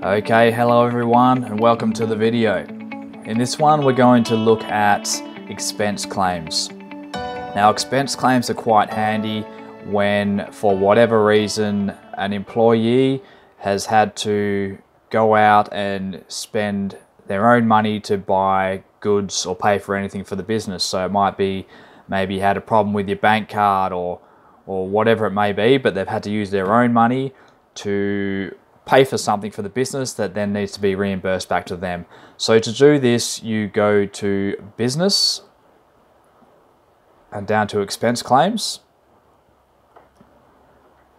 Okay, hello everyone and welcome to the video. In this one we're going to look at expense claims. Now expense claims are quite handy when for whatever reason an employee has had to go out and spend their own money to buy goods or pay for anything for the business. So it might be maybe you had a problem with your bank card or or whatever it may be, but they've had to use their own money to pay for something for the business that then needs to be reimbursed back to them. So to do this, you go to business and down to expense claims.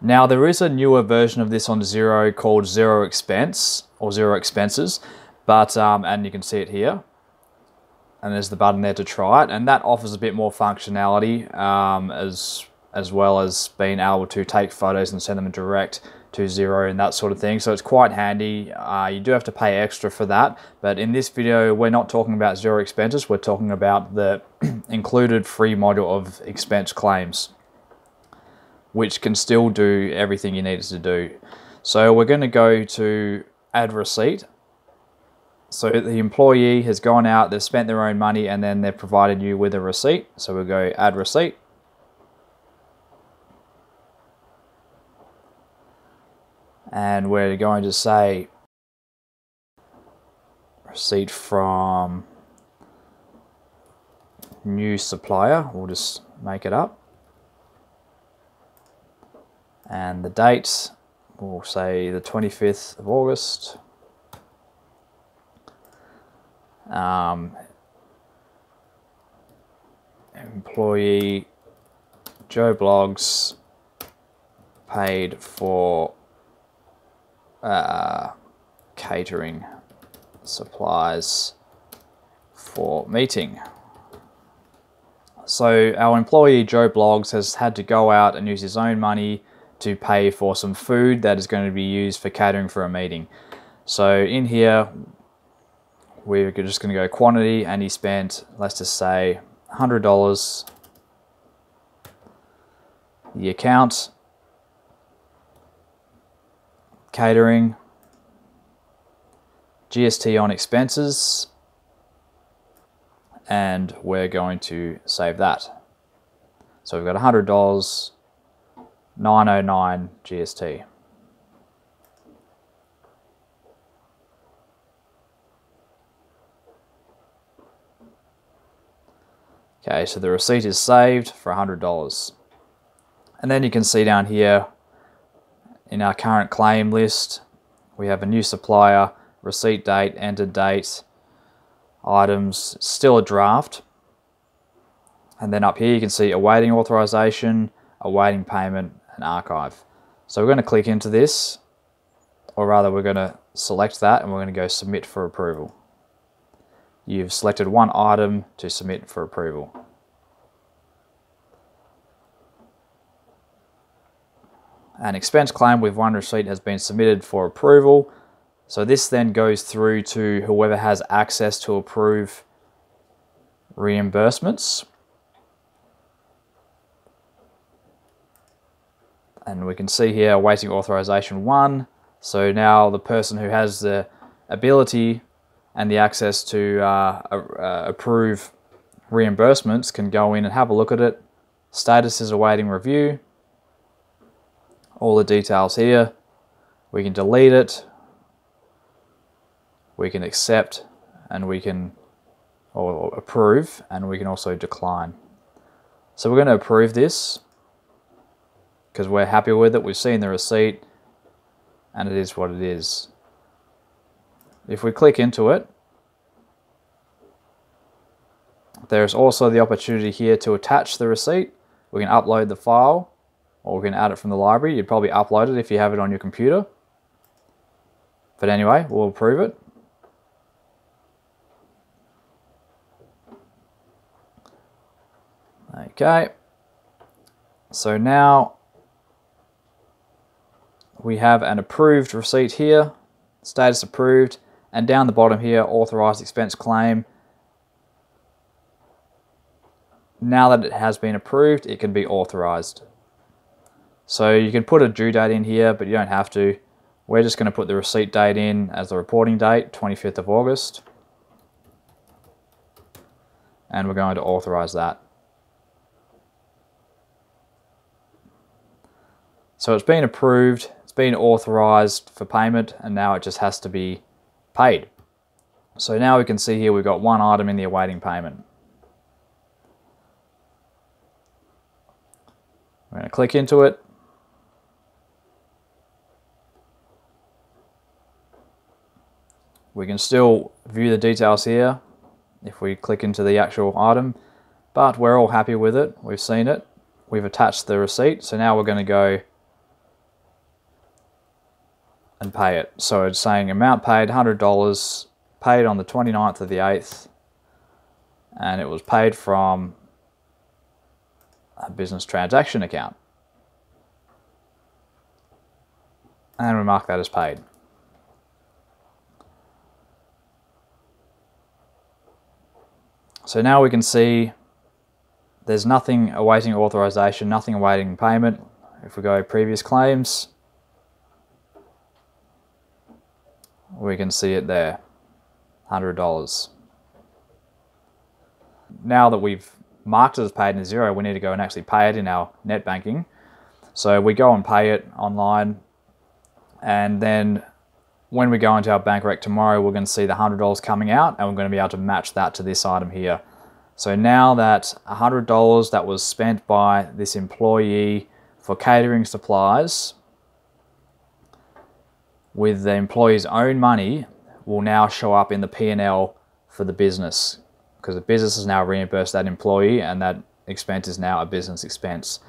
Now there is a newer version of this on Xero called Xero Expense or Xero Expenses, but um, and you can see it here. And there's the button there to try it, and that offers a bit more functionality um, as as well as being able to take photos and send them direct to Xero and that sort of thing. So it's quite handy. Uh, you do have to pay extra for that. But in this video, we're not talking about Xero expenses. We're talking about the included free module of expense claims, which can still do everything you need to do. So we're going to go to add receipt. So the employee has gone out, they've spent their own money, and then they've provided you with a receipt. So we'll go add receipt. And we're going to say receipt from new supplier. We'll just make it up. And the date we'll say the 25th of August. Um, employee Joe Bloggs paid for uh, catering supplies for meeting. So our employee Joe Bloggs has had to go out and use his own money to pay for some food that is going to be used for catering for a meeting. So in here, we're just going to go quantity and he spent, let's just say, $100. The account catering, GST on expenses, and we're going to save that. So we've got $100, 909 GST. Okay, so the receipt is saved for $100. And then you can see down here in our current claim list, we have a new supplier, receipt date, entered date, items, still a draft. And then up here you can see awaiting authorization, awaiting payment, and archive. So we're going to click into this, or rather we're going to select that and we're going to go submit for approval. You've selected one item to submit for approval. An expense claim with one receipt has been submitted for approval. So this then goes through to whoever has access to approve reimbursements. And we can see here waiting authorization one. So now the person who has the ability and the access to uh, uh, approve reimbursements can go in and have a look at it. Status is awaiting review all the details here. We can delete it, we can accept, and we can or approve, and we can also decline. So we're going to approve this because we're happy with it. We've seen the receipt, and it is what it is. If we click into it, there's also the opportunity here to attach the receipt. We can upload the file or we can add it from the library. You'd probably upload it if you have it on your computer. But anyway, we'll approve it. Okay. So now we have an approved receipt here, status approved, and down the bottom here, authorized expense claim. Now that it has been approved, it can be authorized. So you can put a due date in here, but you don't have to. We're just going to put the receipt date in as the reporting date, 25th of August. And we're going to authorize that. So it's been approved, it's been authorized for payment, and now it just has to be paid. So now we can see here we've got one item in the awaiting payment. We're going to click into it. We can still view the details here if we click into the actual item, but we're all happy with it. We've seen it. We've attached the receipt. So now we're going to go and pay it. So it's saying amount paid, $100, paid on the 29th of the 8th, and it was paid from a business transaction account. And we mark that as paid. So now we can see there's nothing awaiting authorization, nothing awaiting payment. If we go previous claims, we can see it there, $100. Now that we've marked it as paid in Xero, we need to go and actually pay it in our net banking. So we go and pay it online, and then when we go into our bank rec tomorrow, we're going to see the $100 coming out, and we're going to be able to match that to this item here. So now that $100 that was spent by this employee for catering supplies with the employee's own money will now show up in the P&L for the business because the business has now reimbursed that employee and that expense is now a business expense.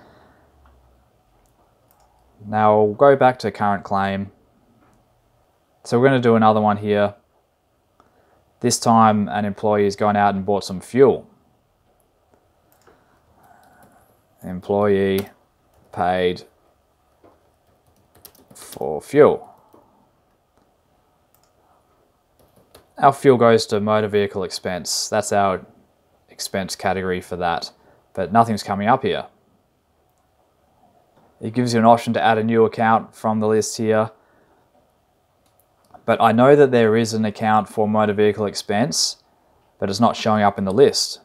Now we'll go back to current claim. So we're going to do another one here. This time an employee has gone out and bought some fuel. Employee paid for fuel. Our fuel goes to motor vehicle expense. That's our expense category for that, but nothing's coming up here. It gives you an option to add a new account from the list here. But I know that there is an account for motor vehicle expense, but it's not showing up in the list.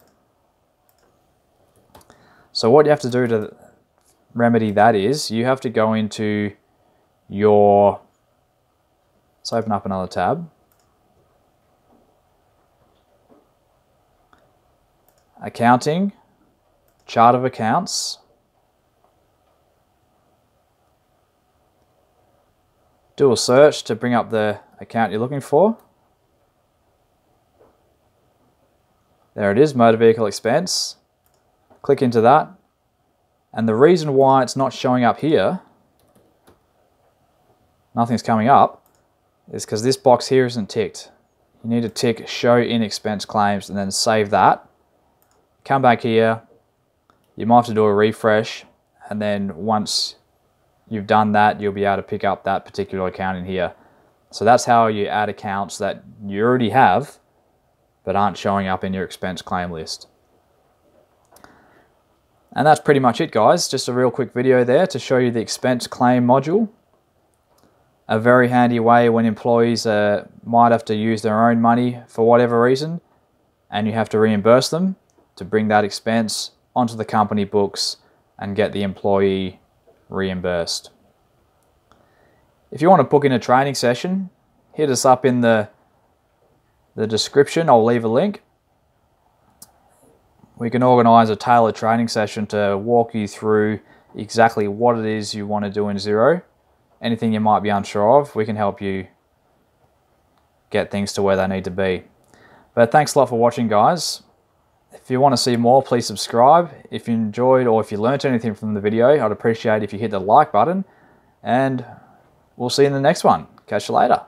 So what you have to do to remedy that is you have to go into your, let's open up another tab. accounting, chart of accounts, do a search to bring up the account you're looking for. There it is, motor vehicle expense. Click into that. And the reason why it's not showing up here, nothing's coming up, is because this box here isn't ticked. You need to tick show in expense claims and then save that come back here, you might have to do a refresh, and then once you've done that, you'll be able to pick up that particular account in here. So that's how you add accounts that you already have, but aren't showing up in your expense claim list. And that's pretty much it guys, just a real quick video there to show you the expense claim module. A very handy way when employees uh, might have to use their own money for whatever reason and you have to reimburse them to bring that expense onto the company books and get the employee reimbursed. If you want to book in a training session, hit us up in the, the description. I'll leave a link. We can organize a tailored training session to walk you through exactly what it is you want to do in Xero. Anything you might be unsure of, we can help you get things to where they need to be. But thanks a lot for watching, guys. If you want to see more, please subscribe. If you enjoyed or if you learnt anything from the video, I'd appreciate if you hit the like button. And we'll see you in the next one. Catch you later.